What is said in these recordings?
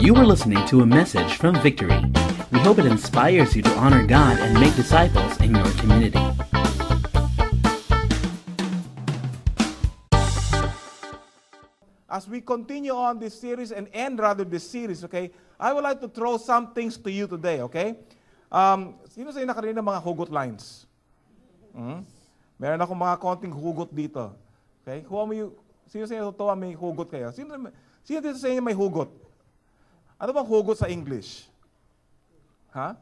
You are listening to a message from Victory. We hope it inspires you to honor God and make disciples in your community. As we continue on this series and end rather this series, okay, I would like to throw some things to you today, okay? Um, sino sa inyo nakarinig ng mga hugot lines? Hmm? Meron akong mga konting hugot dito. Okay? Who am you, sino sa inyo totoo may hugot kayo? Sino, sino dito sa inyo may hugot? Ano bang hugot sa English? Ha?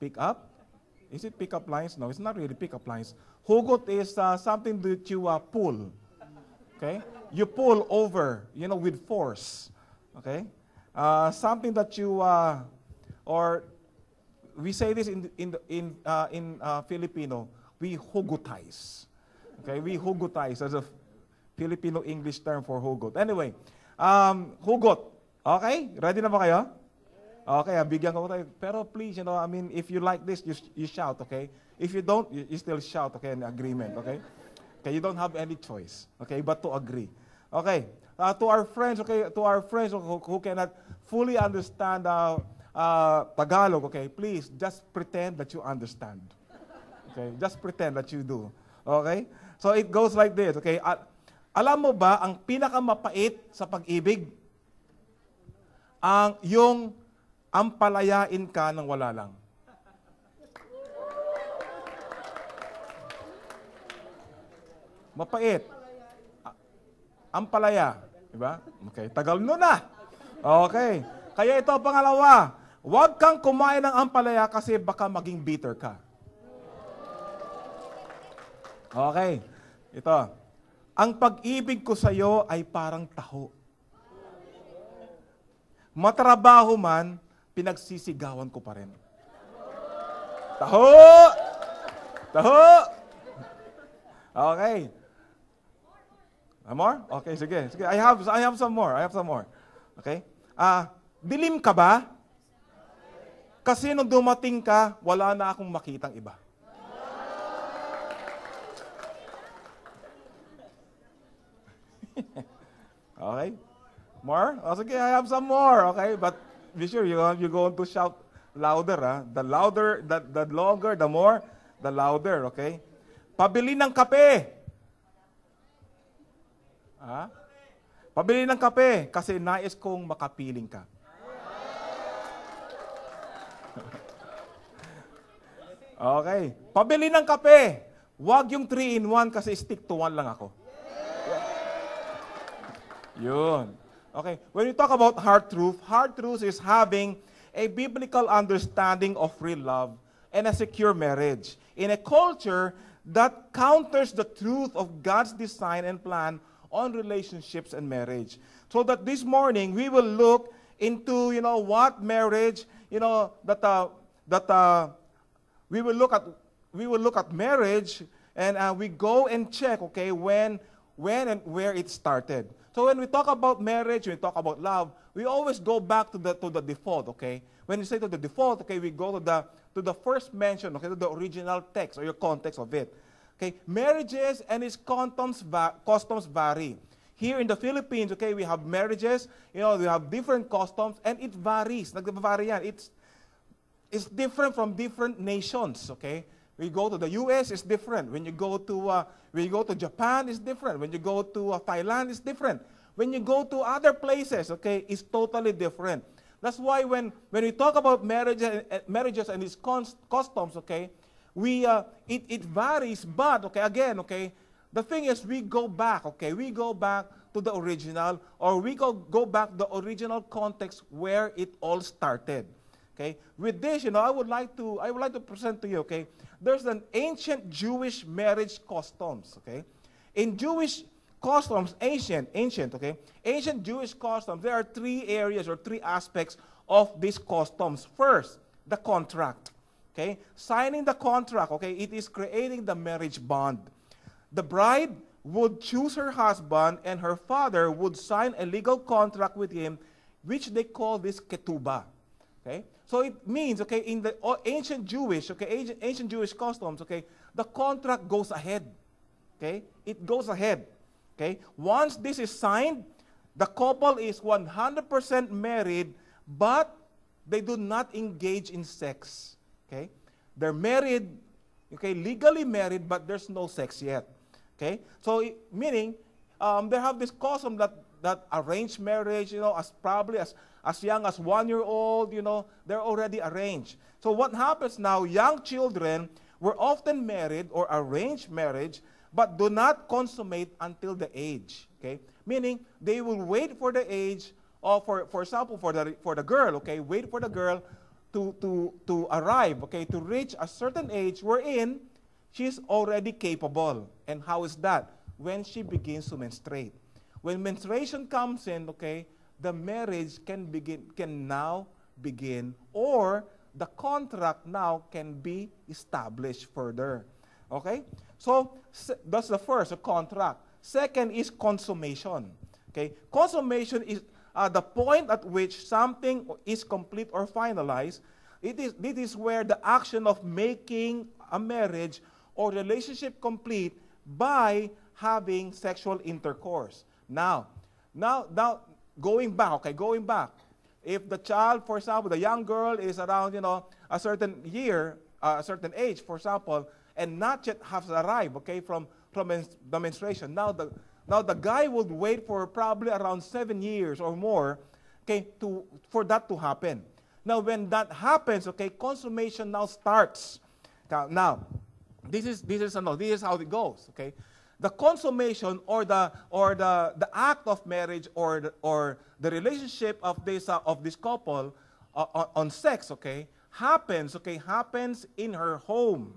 Pick up? Is it pick up lines? No, it's not really pick up lines. Hugot is uh, something that you uh, pull. Okay? You pull over, you know, with force. Okay? Uh, something that you, uh, or we say this in, in, in, uh, in uh, Filipino, we hugutize. Okay? We hugutize as a Filipino English term for hugot. Anyway, um, hugot. Okay? Ready na ba kayo? Okay, ah, bigyan ko tayo. Pero please, you know, I mean, if you like this, you, you shout, okay? If you don't, you, you still shout, okay, in agreement, okay? Okay, you don't have any choice, okay, but to agree. Okay, uh, to our friends, okay, to our friends who, who cannot fully understand uh, uh, Tagalog, okay, please just pretend that you understand. Okay, just pretend that you do. Okay? So it goes like this, okay? Al- alam mo ba ang pinakamapait sa pag-ibig? Ang yung ampalayain ka ng wala lang. Mapait. Ampalaya. Diba? Okay. Tagal nun na. Okay. Kaya ito ang pangalawa. Huwag kang kumain ng ampalaya kasi baka maging bitter ka. Okay. Ito. Ang pag-ibig ko sa iyo ay parang taho. Matrabaho man, pinagsisigawan ko pa rin. Taho! Taho! Okay. Some more? Okay, sige. sige. I have I have some more. I have some more. Okay? Ah, dilim ka ba? Kasi nung dumating ka, wala na akong makitang iba. okay? More? Oh, sige, I have some more. Okay? But be sure you you're going to shout louder. Ha? The louder, the, the longer, the more, the louder. Okay? Pabili ng kape. Ha? Pabili ng kape kasi nais kong makapiling ka. okay. Pabili ng kape. Huwag yung 3 in 1 kasi stick to 1 lang ako. Yun. Okay. When we talk about heart truth, heart truth is having a biblical understanding of real love and a secure marriage in a culture that counters the truth of God's design and plan on relationships and marriage. So that this morning we will look into, you know, what marriage, you know, that uh, that uh, we will look at we will look at marriage and uh, we go and check, okay, when when and where it started. So when we talk about marriage, we talk about love, we always go back to the to the default, okay? When you say to the default, okay, we go to the to the first mention, okay, to the original text or your context of it. Okay, marriages and its customs, va- customs vary. Here in the Philippines, okay, we have marriages, you know, we have different customs, and it varies. It's, it's different from different nations, okay? You go to the US, it's different. When you go to, uh, when you go to Japan, it's different. When you go to uh, Thailand, it's different. When you go to other places, okay, it's totally different. That's why when, when we talk about marriage, uh, marriages and its customs, okay, we, uh, it, it varies, but, okay, again, okay, the thing is we go back, okay, we go back to the original, or we go, go back to the original context where it all started. Okay? With this, you know, I would like to I would like to present to you, okay? There's an ancient Jewish marriage customs, okay? In Jewish customs, ancient, ancient, okay? Ancient Jewish customs, there are three areas or three aspects of these customs. First, the contract. Okay? Signing the contract, okay, it is creating the marriage bond. The bride would choose her husband and her father would sign a legal contract with him which they call this ketubah. Okay? So it means, okay, in the ancient Jewish, okay, ancient, Jewish customs, okay, the contract goes ahead. Okay? It goes ahead. Okay? Once this is signed, the couple is 100% married, but they do not engage in sex. Okay? They're married, okay, legally married, but there's no sex yet. Okay? So, i- meaning, um, they have this custom that, that arranged marriage, you know, as probably as, as young as one year old, you know, they're already arranged. So, what happens now, young children were often married or arranged marriage, but do not consummate until the age. Okay? Meaning, they will wait for the age, or for, for example, for the, for the girl, okay, wait for the girl to, to, to arrive, okay, to reach a certain age wherein she's already capable. And how is that? When she begins to menstruate. When menstruation comes in, okay, the marriage can begin can now begin or the contract now can be established further. Okay? So that's the first, a contract. Second is consummation. Okay? Consummation is uh, the point at which something is complete or finalized. It is, this is where the action of making a marriage or relationship complete by having sexual intercourse. Now, now, now, going back, okay, going back. If the child, for example, the young girl is around, you know, a certain year, uh, a certain age, for example, and not yet has arrived, okay, from, from the menstruation. Now the, now the guy would wait for probably around seven years or more, okay, to, for that to happen. Now when that happens, okay, consummation now starts. Now, now this is this is no, this is how it goes, okay? The consummation or the or the, the act of marriage or the, or the relationship of this uh, of this couple uh, on, on sex, okay, happens, okay, happens in her home.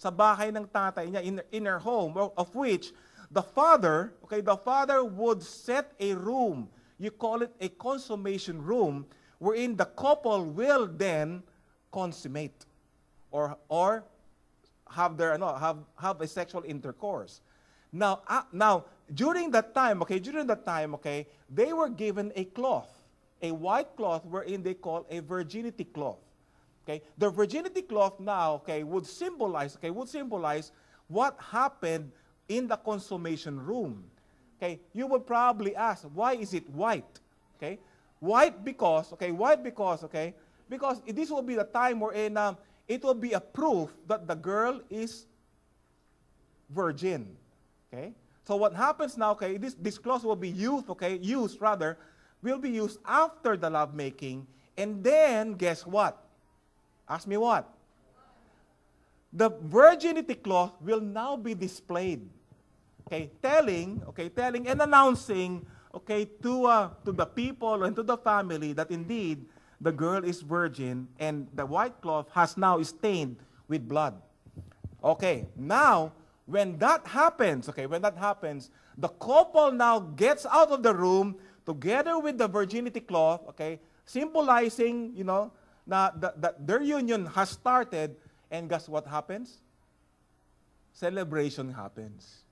Sa bahay ng tatay niya in, in her home of which the father, okay, the father would set a room. You call it a consummation room wherein the couple will then consummate or or have their ano, have have a sexual intercourse. Now uh, now during that time, okay, during that time, okay, they were given a cloth, a white cloth wherein they call a virginity cloth. Okay? The virginity cloth now, okay, would symbolize, okay, would symbolize what happened in the consummation room. Okay? You would probably ask, why is it white? Okay? White because, okay, white because, okay, because this will be the time wherein um, it will be a proof that the girl is virgin. Okay? So what happens now, okay, this, this clause will be used, okay, used rather, will be used after the lovemaking, and then guess what? Ask me what? The virginity cloth will now be displayed. Okay, telling, okay, telling and announcing, okay, to uh, to the people and to the family that indeed the girl is virgin and the white cloth has now stained with blood. Okay, now when that happens, okay, when that happens, the couple now gets out of the room together with the virginity cloth, okay, symbolizing, you know, na, that, that their union has started, and guess what happens? Celebration happens.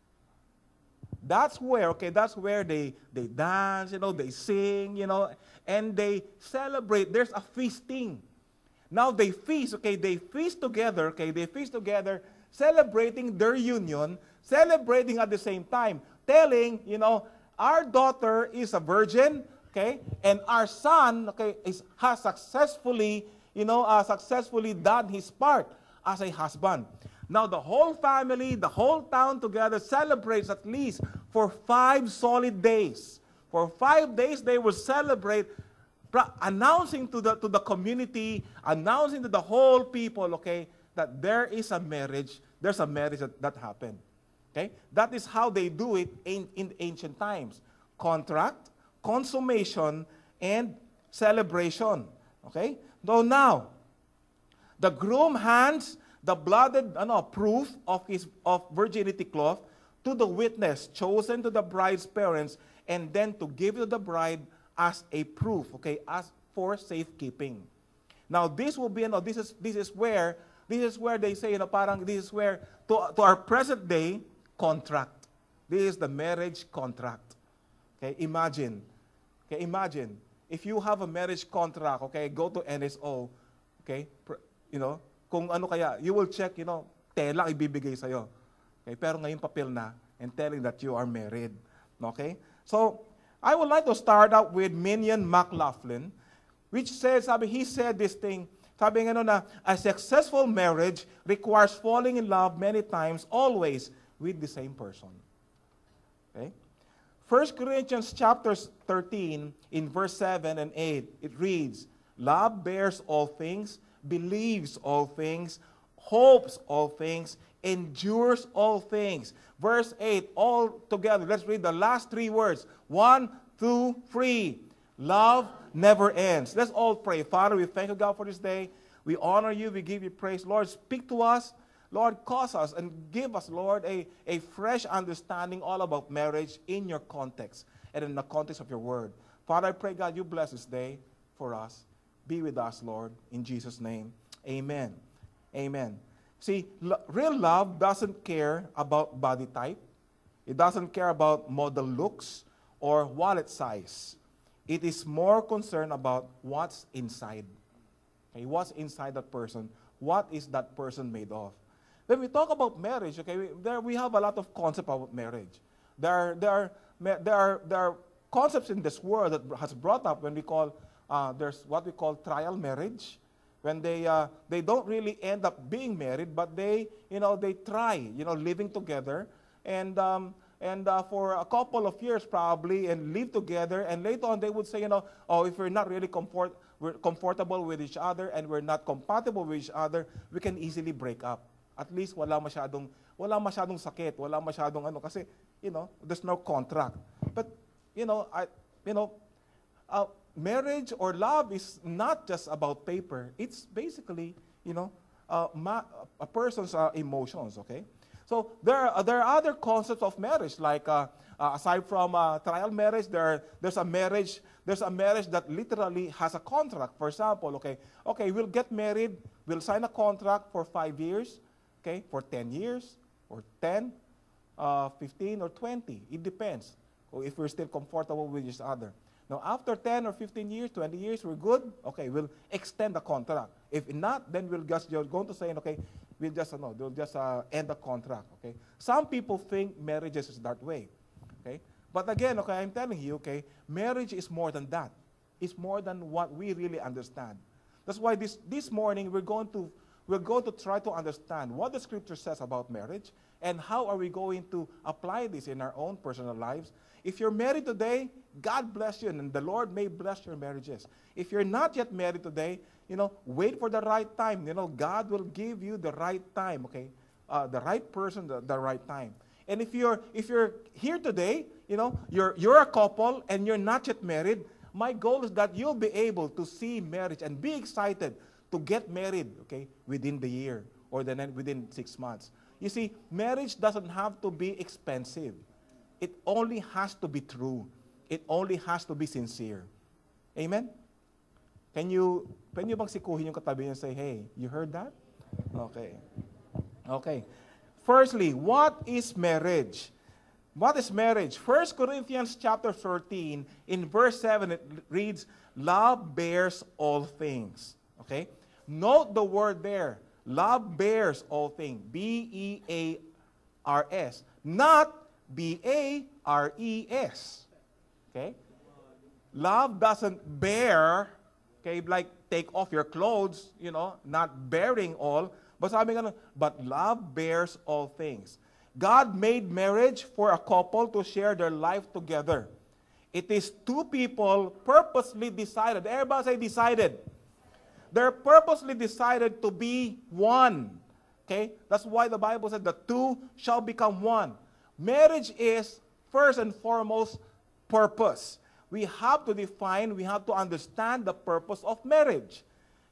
That's where, okay, that's where they, they dance, you know, they sing, you know, and they celebrate. There's a feasting. Now they feast, okay, they feast together, okay, they feast together, celebrating their union, celebrating at the same time, telling, you know, our daughter is a virgin, okay, and our son, okay, is, has successfully, you know, uh, successfully done his part as a husband. Now the whole family, the whole town together celebrates at least for five solid days. For five days they will celebrate, announcing to the to the community, announcing to the whole people, okay, that there is a marriage, there's a marriage that, that happened. Okay? That is how they do it in, in ancient times. Contract, consummation, and celebration. Okay? So now, the groom hands the blooded uh, ano, proof of his of virginity cloth to the witness chosen to the bride's parents and then to give to the bride as a proof okay as for safekeeping now this will be ano, this is this is where this is where they say you know, parang this is where to, to our present day contract this is the marriage contract okay imagine okay imagine if you have a marriage contract okay go to NSO okay you know kung ano kaya, you will check, you know, tela ibibigay sa'yo. Okay? Pero ngayon papel na and telling that you are married. Okay? So, I would like to start out with Minion McLaughlin, which says, sabi, he said this thing, sabi nga na, a successful marriage requires falling in love many times, always, with the same person. Okay? 1 Corinthians chapter 13, in verse 7 and 8, it reads, Love bears all things, believes all things, hopes all things, endures all things. Verse 8, all together. Let's read the last three words. One, two, three. Love never ends. Let's all pray. Father, we thank you, God, for this day. We honor you. We give you praise. Lord, speak to us. Lord, cause us and give us, Lord, a, a fresh understanding all about marriage in your context and in the context of your word. Father, I pray, God, you bless this day for us. Be with us, Lord, in Jesus' name. Amen. Amen. See, lo- real love doesn't care about body type, it doesn't care about model looks or wallet size. It is more concerned about what's inside. Okay, what's inside that person? What is that person made of? When we talk about marriage, okay, we, there we have a lot of concepts about marriage. There are, there, are, there, are, there are concepts in this world that has brought up when we call, uh, there's what we call trial marriage. When they, uh, they don't really end up being married, but they, you know, they try, you know, living together. And, um, and uh, for a couple of years probably and live together and later on they would say you know oh if we're not really comfort, we're comfortable with each other and we're not compatible with each other we can easily break up at least wala masyadong wala masyadong sakit, wala masyadong ano kasi you know, there's no contract. But you know, I you know, uh, marriage or love is not just about paper. It's basically, you know, uh, ma- a person's uh, emotions, okay? So there are, there are other concepts of marriage, like uh, uh, aside from uh, trial marriage, there, there's a marriage there's a marriage that literally has a contract. For example, okay, okay, we'll get married, we'll sign a contract for five years, okay, for 10 years, or 10, uh, 15, or 20. It depends if we're still comfortable with each other. Now, after 10 or 15 years, 20 years, we're good. Okay, we'll extend the contract. If not, then we'll just you're going to say, okay, we'll just uh, no, we'll just uh, end the contract. Okay. Some people think marriage is that way. Okay. But again, okay, I'm telling you, okay, marriage is more than that. It's more than what we really understand. That's why this, this morning we're going to we're going to try to understand what the scripture says about marriage and how are we going to apply this in our own personal lives. If you're married today, God bless you and the Lord may bless your marriages. If you're not yet married today, you know, wait for the right time. You know, God will give you the right time, okay? Uh, the right person, the, the right time. And if you're if you're here today, you know, you're you're a couple and you're not yet married, my goal is that you'll be able to see marriage and be excited to get married, okay, within the year or then within six months. You see, marriage doesn't have to be expensive. It only has to be true. It only has to be sincere. Amen? Can you, can you bang sikuhin yung katabi niyo and say, hey, you heard that? Okay. Okay. Firstly, what is marriage? What is marriage? 1 Corinthians chapter 13, in verse 7, it reads, Love bears all things. Okay? Note the word there. Love bears all things. B E A R S. Not B A R E S. Okay? Love doesn't bear, okay, like take off your clothes, you know, not bearing all. But sabi nga, but love bears all things. God made marriage for a couple to share their life together. It is two people purposely decided. Everybody say decided. They're purposely decided to be one. Okay? That's why the Bible said the two shall become one. Marriage is first and foremost purpose. We have to define, we have to understand the purpose of marriage.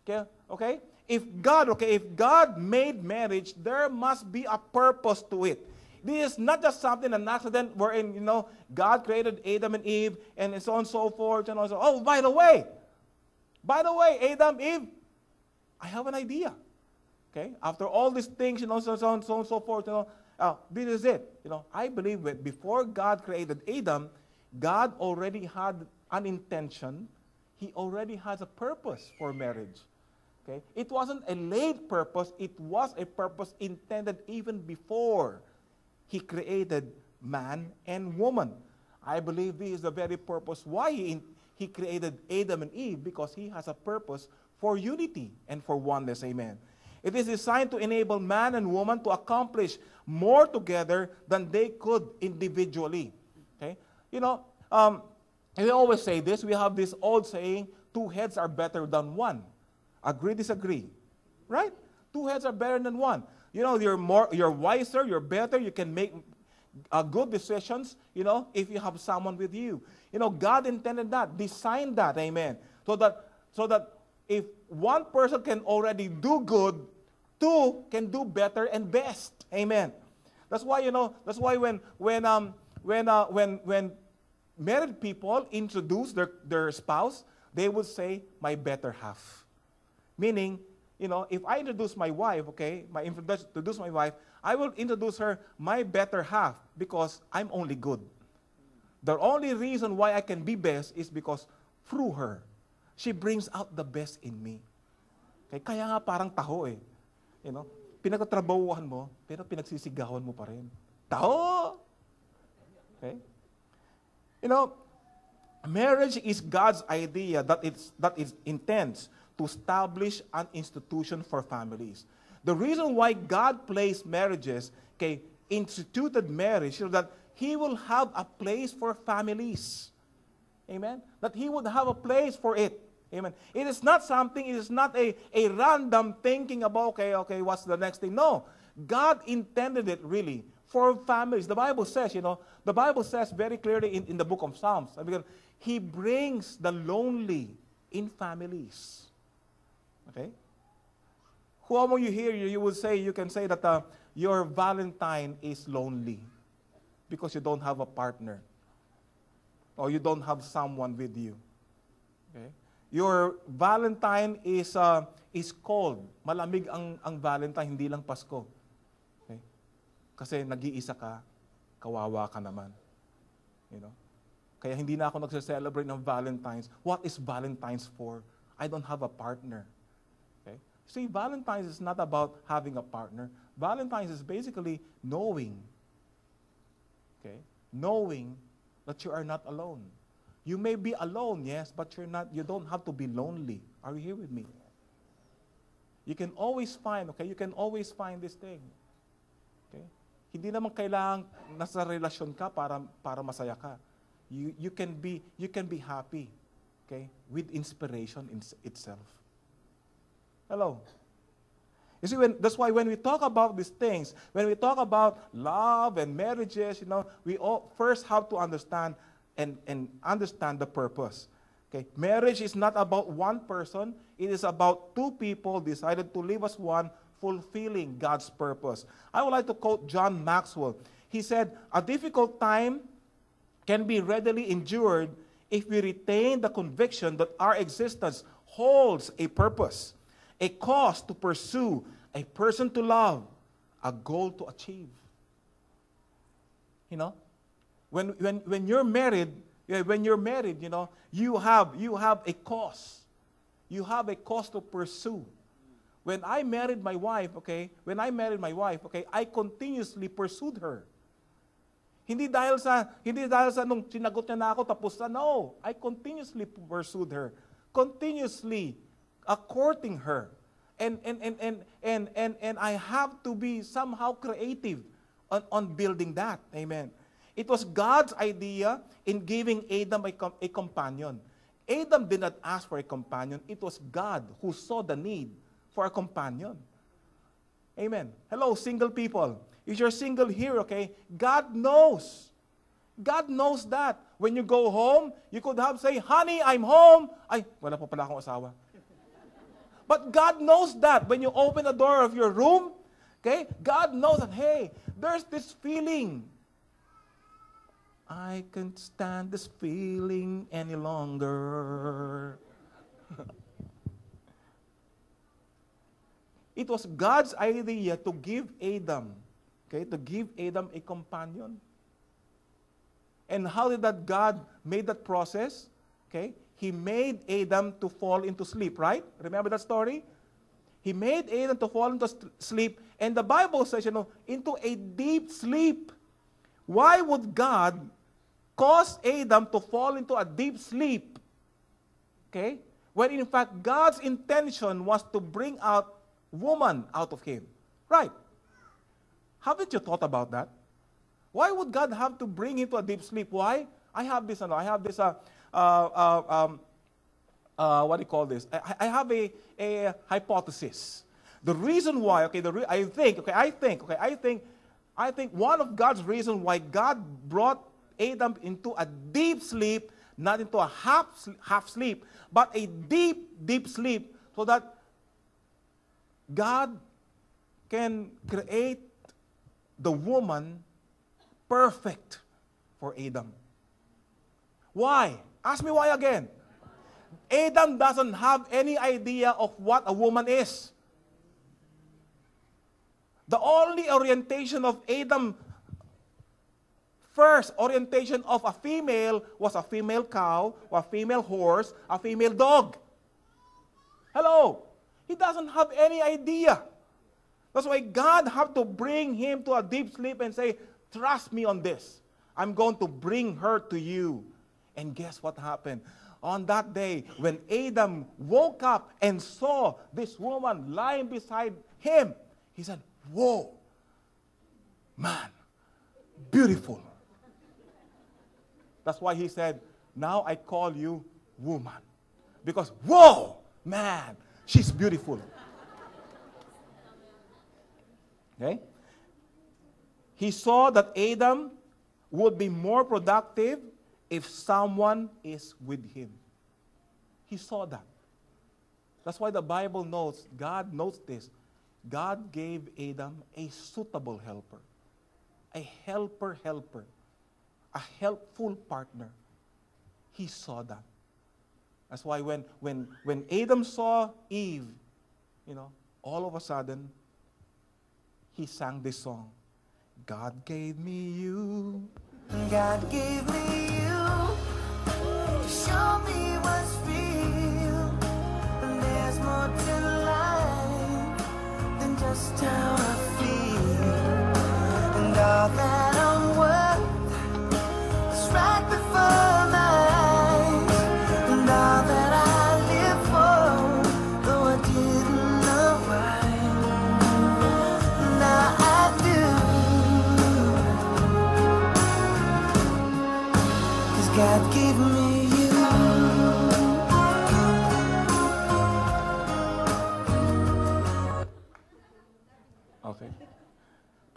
Okay? Okay? If God, okay, if God made marriage, there must be a purpose to it. This is not just something, an accident wherein, you know, God created Adam and Eve and so on and so forth. And also, oh, by the way, by the way, Adam, Eve, I have an idea. Okay? After all these things, you know, so, so on, so forth, you know, uh, this is it. You know, I believe that before God created Adam, God already had an intention. He already has a purpose for marriage. Okay? It wasn't a late purpose, it was a purpose intended even before he created man and woman. I believe this is the very purpose why he, he created Adam and Eve, because he has a purpose for unity and for oneness. Amen. It is designed to enable man and woman to accomplish more together than they could individually. You know, um, we always say this. We have this old saying, two heads are better than one. Agree, disagree. Right? Two heads are better than one. You know, you're more, you're wiser, you're better, you can make uh, good decisions, you know, if you have someone with you. You know, God intended that, designed that, amen. So that, so that if one person can already do good, two can do better and best, amen. That's why, you know, that's why when, when, um, when, uh, when, when married people introduce their, their spouse, they would say, my better half. Meaning, you know, if I introduce my wife, okay, my introduce, my wife, I will introduce her my better half because I'm only good. The only reason why I can be best is because through her, she brings out the best in me. Okay, kaya nga parang taho eh. You know, pinagtatrabahuhan mo, pero pinagsisigawan mo pa rin. Taho! Okay? You know, marriage is God's idea that it's that it intends to establish an institution for families. The reason why God placed marriages, okay, instituted marriage, so that He will have a place for families. Amen? That He would have a place for it. Amen. It is not something, it is not a, a random thinking about, okay, okay, what's the next thing? No. God intended it really for families. The Bible says, you know, the Bible says very clearly in, in the book of Psalms, because He brings the lonely in families. Okay? Who among you here, you, you would say, you can say that uh, your Valentine is lonely because you don't have a partner or you don't have someone with you. Okay? Your Valentine is, uh, is cold. Malamig ang, ang Valentine, hindi lang Pasko. Kasi nag-iisa ka, kawawa ka naman. You know? Kaya hindi na ako nagse-celebrate ng Valentine's. What is Valentine's for? I don't have a partner. Okay? See, Valentine's is not about having a partner. Valentine's is basically knowing. Okay? Knowing that you are not alone. You may be alone, yes, but you're not you don't have to be lonely. Are you here with me? You can always find, okay? You can always find this thing. Hindi naman kailangan nasa relasyon ka para para masaya ka. You you can be you can be happy, okay? With inspiration in itself. Hello. You see, when, that's why when we talk about these things, when we talk about love and marriages, you know, we all first have to understand and, and understand the purpose. Okay? Marriage is not about one person, it is about two people decided to live as one, fulfilling God's purpose. I would like to quote John Maxwell. He said, A difficult time can be readily endured if we retain the conviction that our existence holds a purpose, a cause to pursue, a person to love, a goal to achieve. You know, when, when, when you're married, when you're married, you know, you have, you have a cause. You have a cause to pursue. When I married my wife, okay, when I married my wife, okay, I continuously pursued her. Hindi dahil sa hindi dahil sa nung sinagot niya na ako tapos na no, I continuously pursued her. Continuously courting her. And and and and and and and I have to be somehow creative on, on building that. Amen. It was God's idea in giving Adam a, com- a companion. Adam did not ask for a companion. It was God who saw the need for a companion. Amen. Hello, single people. If you're single here, okay, God knows. God knows that. When you go home, you could have say, honey, I'm home. Ay, wala pa pala akong asawa. But God knows that. When you open the door of your room, okay, God knows that, hey, there's this feeling. I can't stand this feeling any longer. it was God's idea to give Adam, okay, to give Adam a companion. And how did that God made that process? Okay, He made Adam to fall into sleep, right? Remember that story? He made Adam to fall into sleep, and the Bible says, you know, into a deep sleep. Why would God cause Adam to fall into a deep sleep. Okay? When in fact God's intention was to bring out woman out of him. Right. Haven't you thought about that? Why would God have to bring him to a deep sleep? Why? I have this, I have this, uh, uh, uh, um, uh, what do you call this? I, I have a, a hypothesis. The reason why, okay, the re- I think, okay, I think, okay, I think, I think one of God's reasons why God brought Adam into a deep sleep, not into a half, half sleep, but a deep, deep sleep, so that God can create the woman perfect for Adam. Why? Ask me why again. Adam doesn't have any idea of what a woman is. The only orientation of Adam, first orientation of a female was a female cow, a female horse, a female dog. Hello. He doesn't have any idea. That's why God had to bring him to a deep sleep and say, Trust me on this. I'm going to bring her to you. And guess what happened? On that day, when Adam woke up and saw this woman lying beside him, he said, Whoa, man, beautiful. That's why he said, Now I call you woman. Because, whoa, man, she's beautiful. Okay? He saw that Adam would be more productive if someone is with him. He saw that. That's why the Bible knows, God knows this. God gave Adam a suitable helper, a helper, helper, a helpful partner. He saw that. That's why when, when, when Adam saw Eve, you know, all of a sudden, he sang this song God gave me you. God gave me you show me what's real. There's more to life than just how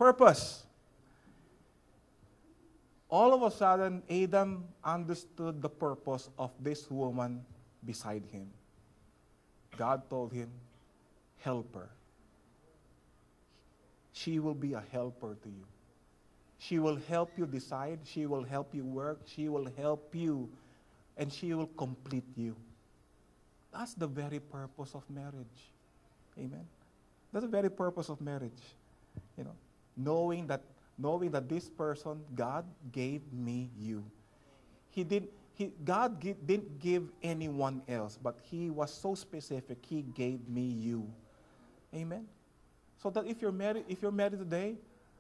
Purpose. All of a sudden, Adam understood the purpose of this woman beside him. God told him, helper. She will be a helper to you. She will help you decide. She will help you work. She will help you. And she will complete you. That's the very purpose of marriage. Amen. That's the very purpose of marriage. You know, knowing that knowing that this person, God gave me you. He did he, God gi- didn't give anyone else, but He was so specific. He gave me you. Amen. So that if you're married, if you're married today,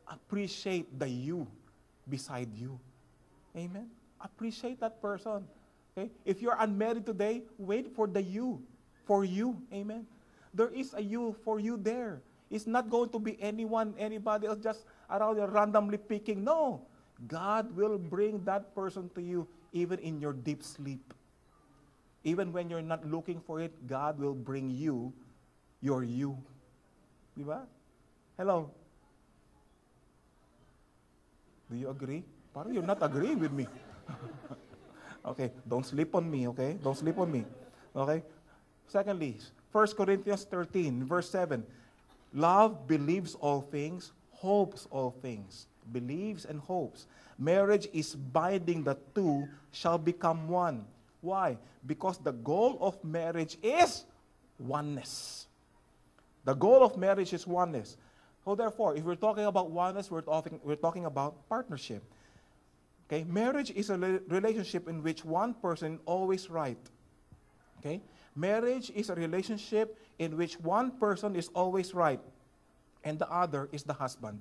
appreciate the you beside you. Amen. Appreciate that person. Okay? If you're unmarried today, wait for the you for you. Amen. There is a you for you there. It's not going to be anyone, anybody else just around you randomly picking. No. God will bring that person to you even in your deep sleep. Even when you're not looking for it, God will bring you your you. Di? Hello. Do you agree? Parang you're not agreeing with me. okay, don't sleep on me, okay? Don't sleep on me. Okay? Secondly, 1 Corinthians 13, verse 7. Love believes all things, hopes all things. Believes and hopes. Marriage is binding the two shall become one. Why? Because the goal of marriage is oneness. The goal of marriage is oneness. So therefore, if we're talking about oneness, we're talking, we're talking about partnership. Okay? Marriage is a relationship in which one person always right. Okay? Marriage is a relationship in which one person is always right and the other is the husband.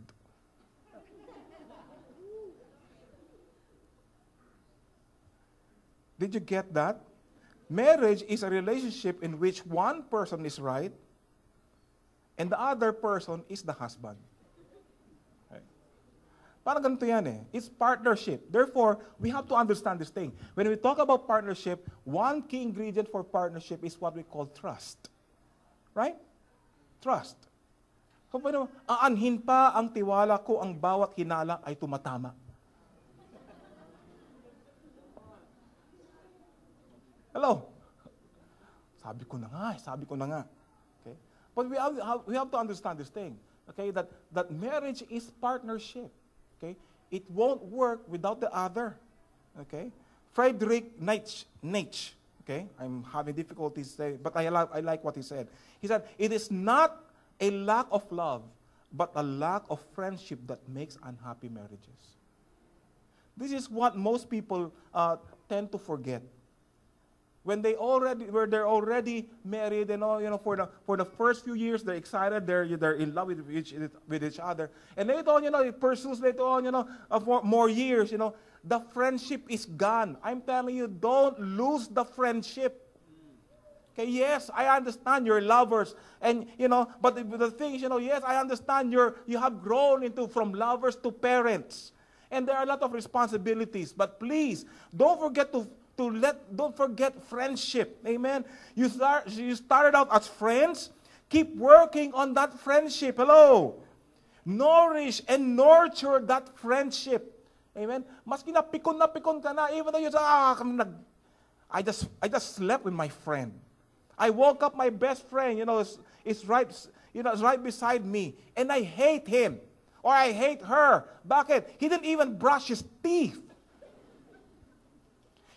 Did you get that? Marriage is a relationship in which one person is right and the other person is the husband. Parang ganito yan eh. It's partnership. Therefore, we have to understand this thing. When we talk about partnership, one key ingredient for partnership is what we call trust. Right? Trust. So, paano, aanhin pa ang tiwala ko ang bawat hinala ay tumatama. Hello? Sabi ko na nga, eh, sabi ko na nga. Okay? But we have- we have to understand this thing. Okay, that, that marriage is partnership. Okay? It won't work without the other. Okay? Friedrich Nietzsche, Nietzsche okay? I'm having difficulties saying, but I I like what he said. He said, it is not a lack of love, but a lack of friendship that makes unhappy marriages. This is what most people uh, tend to forget. When they already, where they're already married and all, you know, for the for the first few years, they're excited, they're they're in love with each with each other, and later on, you know, it pursues later on, you know, uh, for more, more years, you know, the friendship is gone. I'm telling you, don't lose the friendship. Okay, yes, I understand you're lovers, and you know, but the, the thing is, you know, yes, I understand you're you have grown into from lovers to parents, and there are a lot of responsibilities. But please, don't forget to to let don't forget friendship. Amen. You start you started out as friends. Keep working on that friendship. Hello. Nourish and nurture that friendship. Amen. Maski na pikon na pikon ka na, even though you say, ah, nag, I just, I just slept with my friend. I woke up my best friend, you know, it's, is right, you know, it's right beside me, and I hate him, or I hate her. Bakit? He didn't even brush his teeth.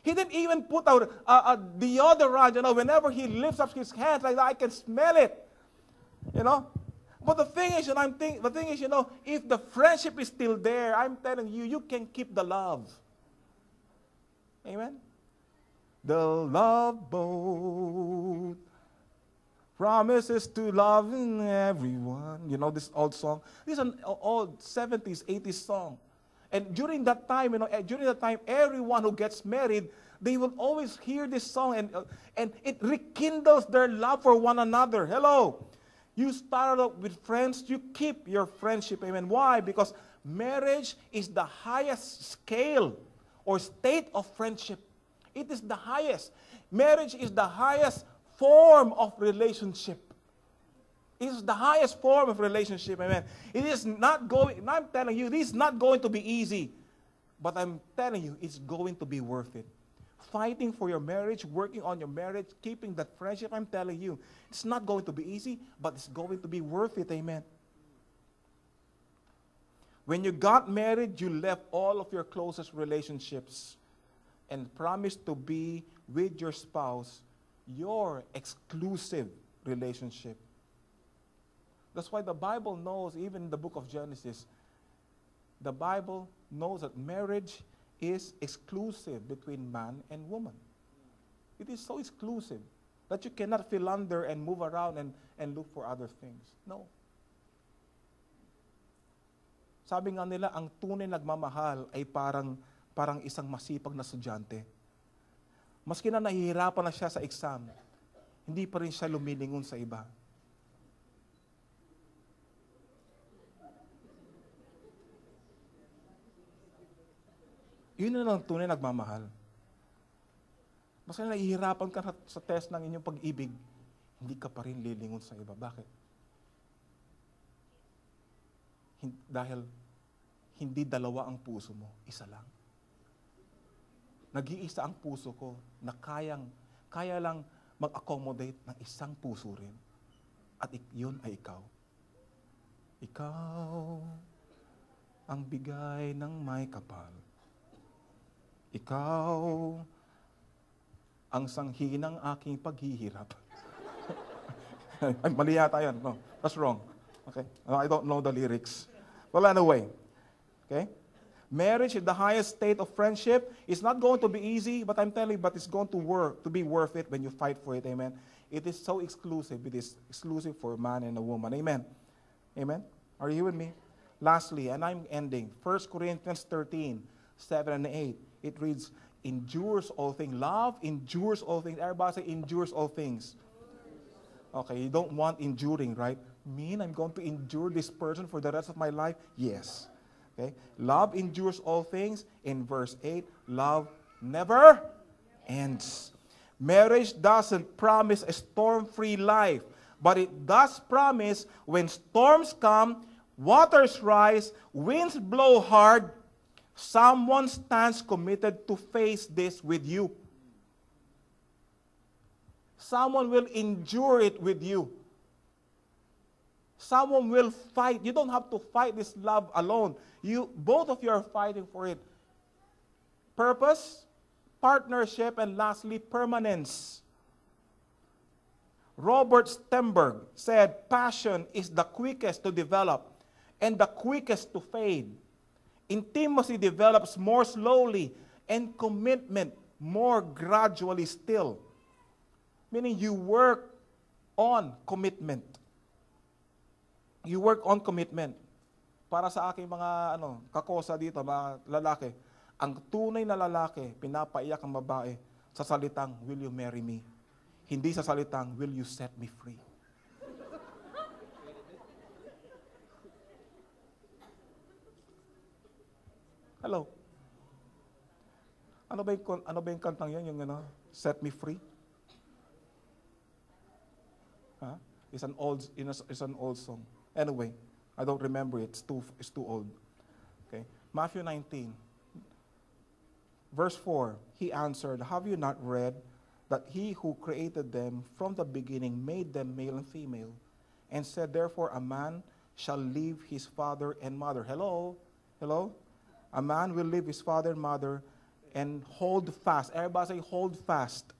He didn't even put out a, a deodorant, you know, whenever he lifts up his hands like that, I can smell it. You know? But the thing is, and I'm think, the thing is, you know, if the friendship is still there, I'm telling you, you can keep the love. Amen? The love boat promises to love everyone. You know this old song? This is an old 70s, 80s song. And during that time, you know, eh, during that time, everyone who gets married, they will always hear this song and, uh, and it rekindles their love for one another. Hello. You started up with friends, you keep your friendship. Amen. Why? Because marriage is the highest scale or state of friendship. It is the highest. Marriage is the highest form of relationship. Is the highest form of relationship. Amen. It is not going, I'm telling you, this is not going to be easy. But I'm telling you, it's going to be worth it. Fighting for your marriage, working on your marriage, keeping that friendship, I'm telling you, it's not going to be easy, but it's going to be worth it. Amen. When you got married, you left all of your closest relationships and promised to be with your spouse your exclusive relationship. That's why the Bible knows, even in the book of Genesis, the Bible knows that marriage is exclusive between man and woman. It is so exclusive that you cannot philander and move around and, and look for other things. No. Sabi nga nila, ang tunay nagmamahal ay parang, parang isang masipag na estudyante. Maski na nahihirapan na siya sa exam, hindi pa rin siya lumilingon sa iba. Yun na lang tunay nagmamahal. Mas na nahihirapan ka sa- test ng inyong pag-ibig, hindi ka pa rin lilingon sa iba. Bakit? Hin- dahil hindi dalawa ang puso mo, isa lang. Nag-iisa ang puso ko na kayang, kaya lang mag-accommodate ng isang puso rin. At yun ay ikaw. Ikaw ang bigay ng may kapal. Ikaw ang sanghi ng aking paghihirap. Ay, mali yata yun. No, that's wrong. Okay? No, I don't know the lyrics. Well, anyway. Okay? Marriage is the highest state of friendship. It's not going to be easy, but I'm telling you, but it's going to work, to be worth it when you fight for it. Amen. It is so exclusive. It is exclusive for a man and a woman. Amen. Amen. Are you with me? Lastly, and I'm ending. 1 Corinthians 13, 7 and 8. It reads, endures all things. Love endures all things. Everybody say endures all things. Okay, you don't want enduring, right? Mean I'm going to endure this person for the rest of my life? Yes. Okay? Love endures all things. In verse 8, love never ends. Marriage doesn't promise a storm free life, but it does promise when storms come, waters rise, winds blow hard, someone stands committed to face this with you. Someone will endure it with you. Someone will fight. You don't have to fight this love alone. You both of you are fighting for it. Purpose, partnership, and lastly, permanence. Robert Sternberg said, Passion is the quickest to develop and the quickest to fade. Intimacy develops more slowly, and commitment more gradually still. Meaning you work on commitment. You work on commitment. Para sa aking mga ano, kakosa dito, mga lalaki, ang tunay na lalaki, pinapaiyak ang babae sa salitang, Will you marry me? Hindi sa salitang, Will you set me free? Hello? Ano ba yung, ano ba yung kantang yan? Yung ano, Set Me Free? Huh? It's an old, it's an old song. Anyway, I don't remember it. It's too, it's too old. Okay. Matthew 19, verse 4. He answered, Have you not read that he who created them from the beginning made them male and female, and said, Therefore, a man shall leave his father and mother. Hello? Hello? A man will leave his father and mother and hold fast. Everybody say, hold fast.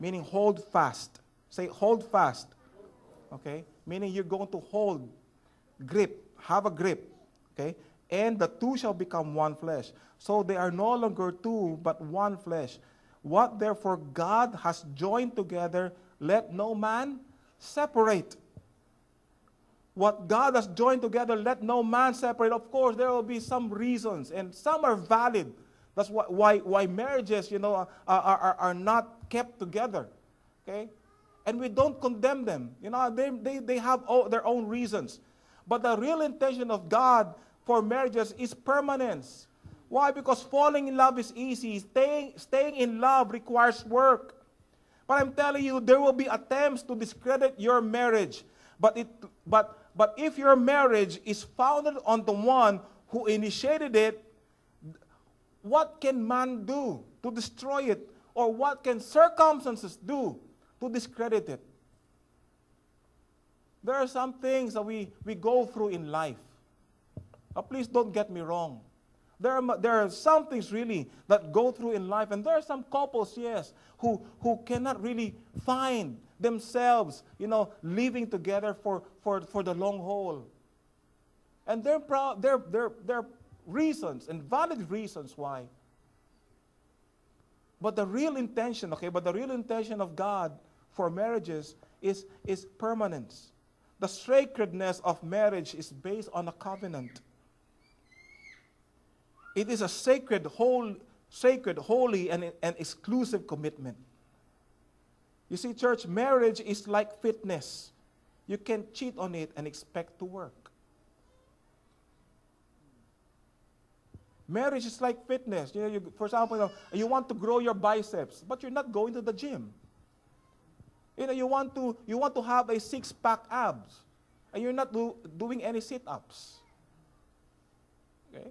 Meaning, hold fast. Say, hold fast. Okay? Meaning, you're going to hold, grip, have a grip. Okay? And the two shall become one flesh. So they are no longer two, but one flesh. What therefore God has joined together, let no man separate. What God has joined together, let no man separate. Of course, there will be some reasons, and some are valid. That's why, why, why marriages, you know, are, are, are, not kept together. Okay? And we don't condemn them. You know, they, they, they have all, their own reasons. But the real intention of God for marriages is permanence. Why? Because falling in love is easy. Staying, staying in love requires work. But I'm telling you, there will be attempts to discredit your marriage. But, it, but, but if your marriage is founded on the one who initiated it, what can man do to destroy it? Or what can circumstances do to discredit it? There are some things that we, we go through in life. Uh, please don't get me wrong. There are, there are some things really that go through in life, and there are some couples, yes, who, who cannot really find themselves, you know, living together for, for, for the long haul. And there, pro- there, there, there are reasons and valid reasons why. But the real intention, okay, but the real intention of God for marriages is, is permanence. The sacredness of marriage is based on a covenant. It is a sacred, whole, sacred, holy, and an exclusive commitment. You see, church, marriage is like fitness. You can cheat on it and expect to work. Marriage is like fitness. You know, you, for example, you, know, you want to grow your biceps, but you're not going to the gym. You know, you want to, you want to have a six-pack abs, and you're not do, doing any sit-ups. Okay?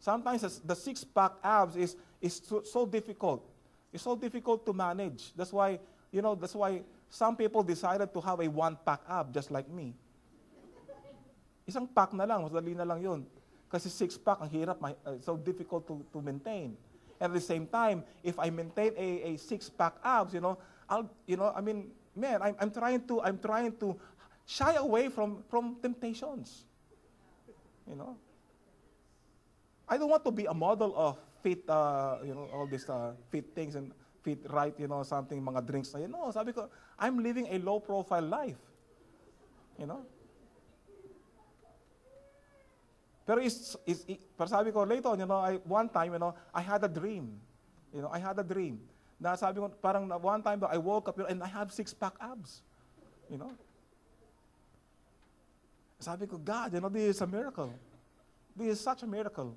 Sometimes the- six-pack abs is, is so, so difficult. It's so difficult to manage. That's why, you know, that's why some people decided to have a one-pack ab, just like me. Isang pack na lang, mas dali na lang yun. Kasi six-pack, ang hirap, ma- uh, so difficult to, to maintain. And at the same time, if I maintain a, a six-pack abs, you know, I'll, you know, I mean, man, I'm, I'm trying to, I'm trying to shy away from, from temptations. You know? I don't want to be a model of fit, uh, you know, all these uh, fit things and fit right, you know, something, mga drinks na yun. No, sabi ko, I'm living a low-profile life. You know? Pero is, is, i- pero sabi ko later on, you know, I, one time, you know, I had a dream. You know, I had a dream. Na sabi ko, parang one time I woke up and I have six-pack abs. You know? Sabi ko, God, you know, this is a miracle. This is such a miracle.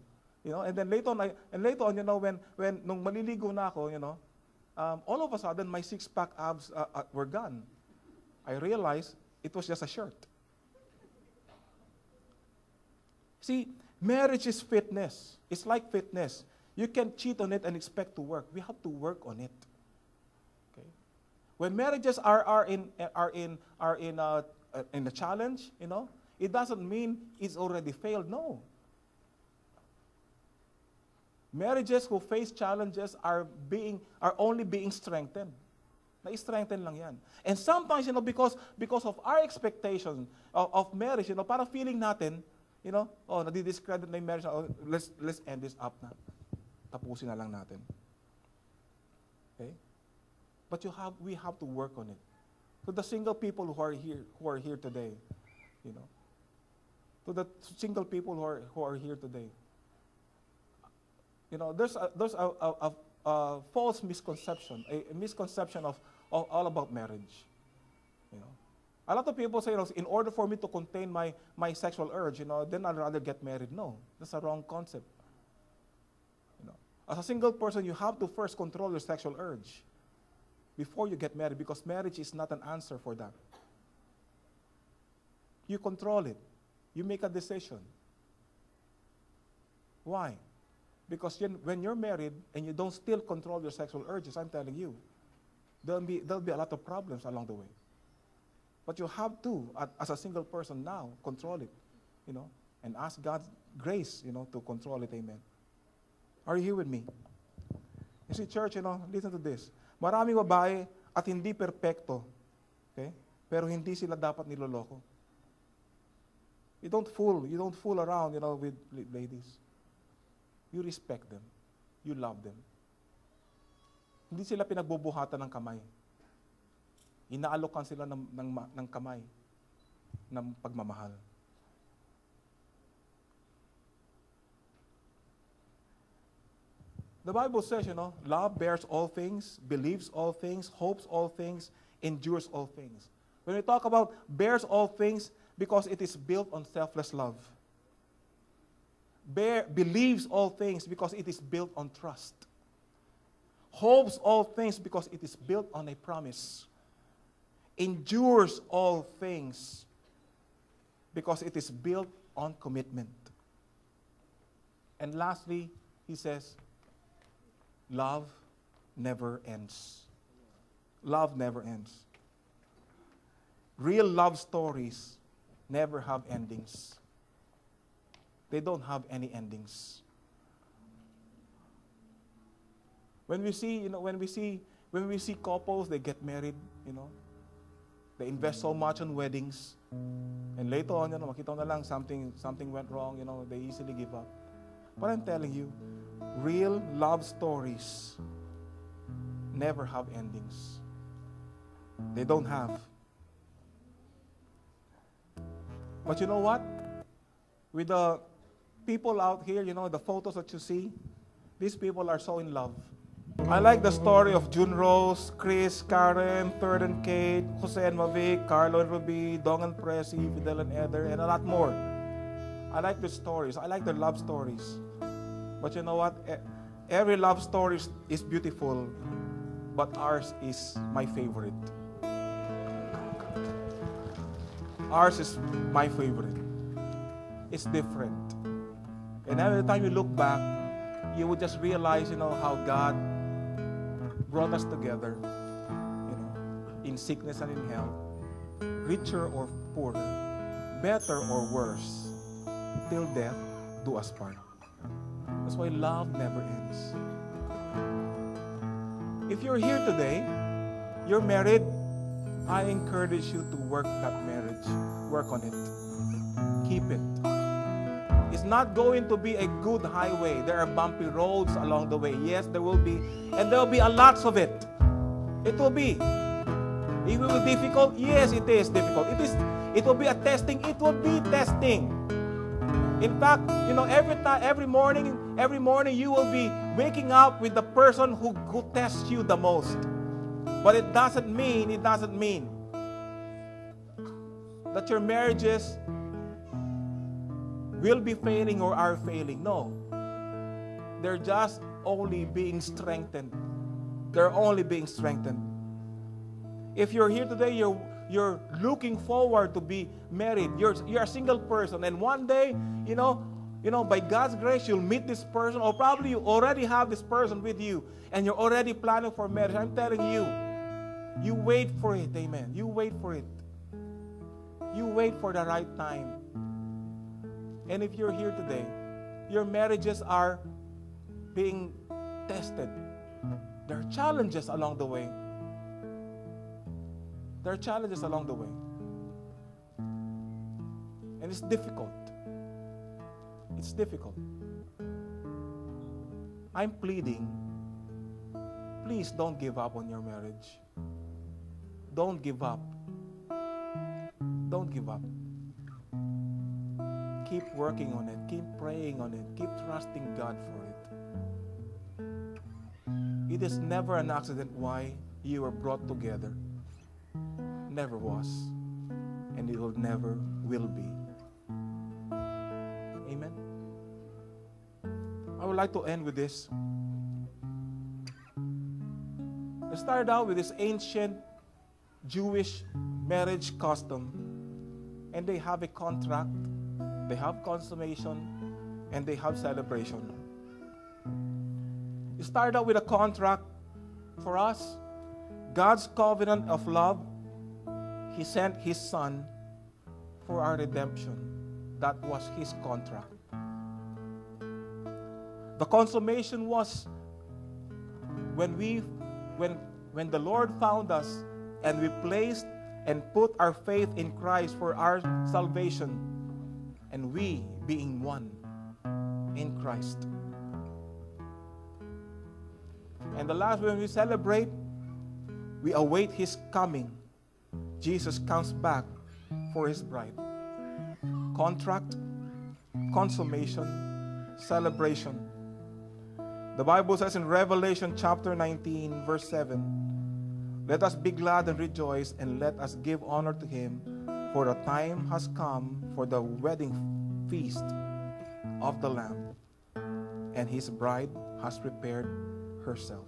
You know, and then later on, I, and later on, you know, when, when, nung maliligo na ako, you know, um, all of a sudden, my six-pack abs uh, uh, were gone. I realized it was just a shirt. See, marriage is fitness. It's like fitness. You can cheat on it and expect to work. We have to work on it. Okay? When marriages are, are in are in are in a, uh, in a challenge, you know, it doesn't mean it's already failed. No. Marriages who face challenges are being are only being strengthened. Na-strengthen lang yan. And sometimes, you know, because, because of our expectation of, of marriage, you know, para feeling natin, you know, oh, nadi-discredit na yung marriage, oh, let's, let's end this up na. Tapusin na lang natin. Okay? But you have, we have to work on it. To the single people who are here, who are here today, you know, to the single people who are, who are here today, you know, there's a, there's a, a, a, false misconception, a, a misconception of, of all about marriage. You know, a lot of people say, you know, in order for me to contain my, my sexual urge, you know, then I'd rather get married. No, that's a wrong concept. You know, as a single person, you have to first control your sexual urge before you get married, because marriage is not an answer for that. You control it. You make a decision. Why? Because when you're married and you don't still control your sexual urges, I'm telling you, there'll be, there'll be a lot of problems along the way. But you have to, as a single person now, control it, you know, and ask God's grace, you know, to control it. Amen. Are you here with me? You see, church, you know, listen to this. Maraming babae at hindi perpekto, okay? Pero hindi sila dapat niloloko. You don't fool, you don't fool around, you know, with ladies. You respect them. You love them. Hindi sila pinagbubuhatan ng kamay. Inaalokan sila ng, ng, ng kamay ng pagmamahal. The Bible says, you know, love bears all things, believes all things, hopes all things, endures all things. When we talk about bears all things, because it is built on selfless love. Bear, believes all things because it is built on trust. Hopes all things because it is built on a promise. Endures all things because it is built on commitment. And lastly, he says, love never ends. Love never ends. Real love stories never have endings. They don't have any endings. When we see, you know, when we see, when we see couples, they get married, you know, they invest so much on weddings, and later on, you know, makita na lang something, something went wrong, you know, they easily give up. But I'm telling you, real love stories never have endings. They don't have. But you know what? With the people out here, you know, the photos that you see, these people are so in love. I like the story of June Rose, Chris, Karen, Third and Kate, Jose and Mavic, Carlo and Ruby, Dong and Pressy, Fidel and Heather, and a lot more. I like the stories. I like their love stories. But you know what? Every love story is beautiful, but ours is my favorite. Ours is my favorite. It's different. And every time you look back, you would just realize, you know, how God brought us together, you know, in sickness and in health, richer or poorer, better or worse, till death do us part. That's why love never ends. If you're here today, you're married, I encourage you to work that marriage. Work on it. Keep it. It's not going to be a good highway. There are bumpy roads along the way. Yes, there will be, and there will be a lots of it. It will be. It will be difficult. Yes, it is difficult. It is. It will be a testing. It will be testing. In fact, you know, every time, every morning, every morning you will be waking up with the person who, who tests you the most. But it doesn't mean, it doesn't mean that your marriages will be failing or are failing. No. They're just only being strengthened. They're only being strengthened. If you're here today, you're you're looking forward to be married. You're you're a single person, and one day, you know, you know, by God's grace, you'll meet this person, or probably you already have this person with you, and you're already planning for marriage. I'm telling you, you wait for it, amen. You wait for it. You wait for the right time. And if you're here today, your marriages are being tested. There are challenges along the way. There are challenges along the way. And it's difficult. It's difficult. I'm pleading, please don't give up on your marriage. Don't give up. Don't give up. Keep working on it. Keep praying on it. Keep trusting God for it. It is never an accident why you were brought together. Never was. And it will never will be. Amen. I would like to end with this. Let's out with this ancient Jewish marriage custom. And they have a contract, they have consummation, and they have celebration. It started out with a contract for us. God's covenant of love. He sent His Son for our redemption. That was His contract. The consummation was when we when when the Lord found us and we placed and put our faith in Christ for our salvation, and we being one in Christ. And the last, when we celebrate, we await His coming. Jesus comes back for His bride. Contract, consummation, celebration. The Bible says in Revelation chapter 19, verse 7 let us be glad and rejoice, and let us give honor to him, for the time has come for the wedding feast of the Lamb, and his bride has prepared herself.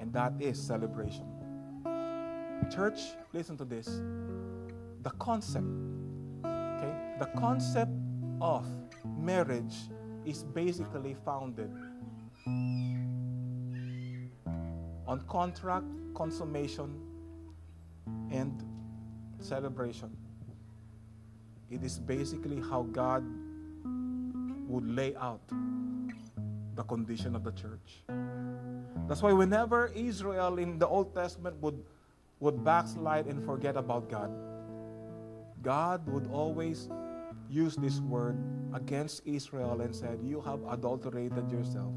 And that is celebration. Church, listen to this. The concept, okay, the concept of marriage is basically founded on contract, consummation, and celebration. It is basically how God would lay out the condition of the church. That's why whenever Israel in the Old Testament would, would backslide and forget about God, God would always use this word against Israel and said, You have adulterated yourself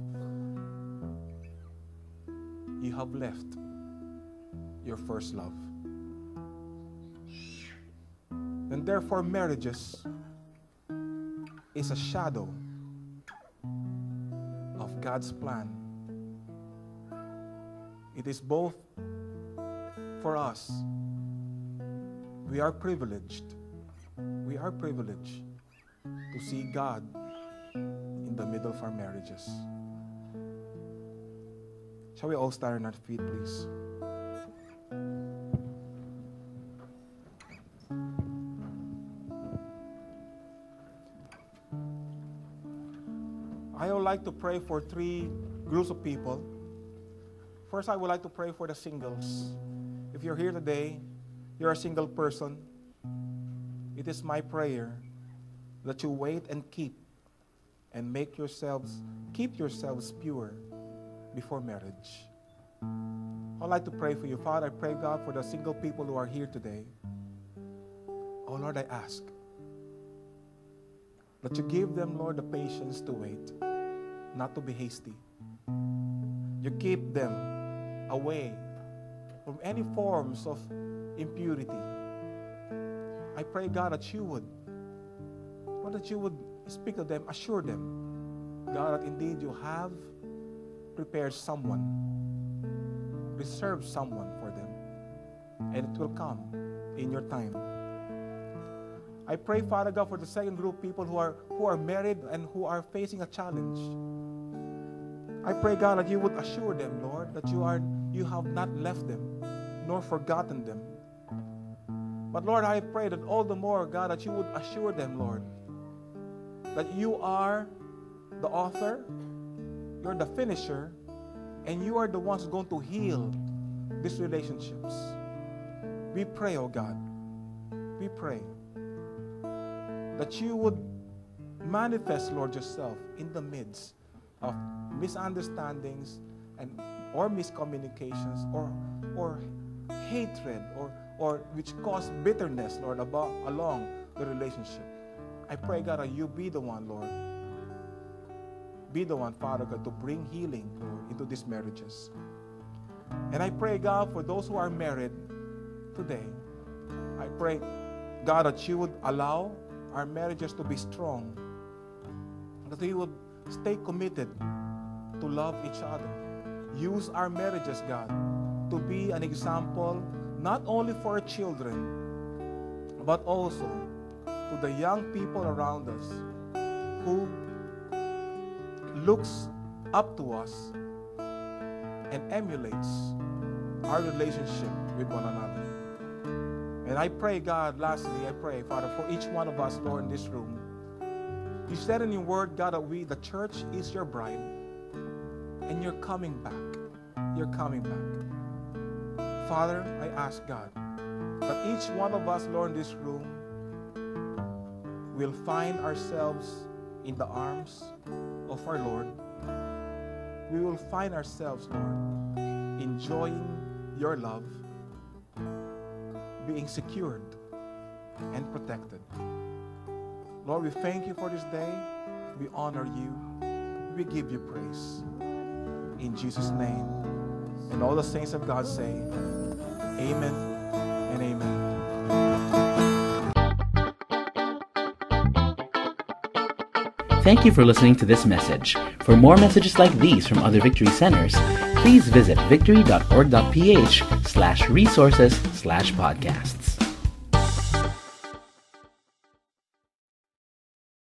you have left your first love. And therefore, marriages is a shadow of God's plan. It is both for us. We are privileged. We are privileged to see God in the middle of our marriages. Shall we all stand on our feet, please? Like to pray for three groups of people. First, I would like to pray for the singles. If you're here today, you're a single person, it is my prayer that you wait and keep and make yourselves, keep yourselves pure before marriage. I'd like to pray for you. Father, I pray, God, for the single people who are here today. Oh, Lord, I ask that you give them, Lord, the patience to wait, not to be hasty. You keep them away from any forms of impurity. I pray, God, that you would, Lord, that you would speak to them, assure them God, that indeed you have prepared someone, reserved someone for them, and it will come in your time. I pray, Father God, for the second group people who are who are married and who are facing a challenge. I pray, God, that you would assure them, Lord, that you are you have not left them nor forgotten them. But Lord, I pray that all the more, God, that you would assure them, Lord, that you are the author, you're the finisher, and you are the ones going to heal these relationships. We pray, oh God, we pray that you would manifest, Lord, yourself in the midst of misunderstandings and or miscommunications or or hatred or or which cause bitterness, Lord, about along the relationship. I pray, God, that you be the one, Lord. Be the one, Father God, to bring healing, Lord, into these marriages. And I pray, God, for those who are married today, I pray, God, that you would allow our marriages to be strong, that we would stay committed to love each other. Use our marriages, God, to be an example not only for our children, but also to the young people around us who looks up to us and emulates our relationship with one another. And I pray, God, lastly, I pray, Father, for each one of us, Lord, in this room. You said in your word, God, that we, the church, is your bride, and you're coming back. You're coming back. Father, I ask, God, that each one of us, Lord, in this room, will find ourselves in the arms of our Lord. We will find ourselves, Lord, enjoying your love, being secured and protected. Lord, we thank you for this day. We honor you. We give you praise. In Jesus' name. And all the saints of God say, Amen and amen. Thank you for listening to this message. For more messages like these from other Victory Centers, please visit victory.org.ph slash resources slash podcast.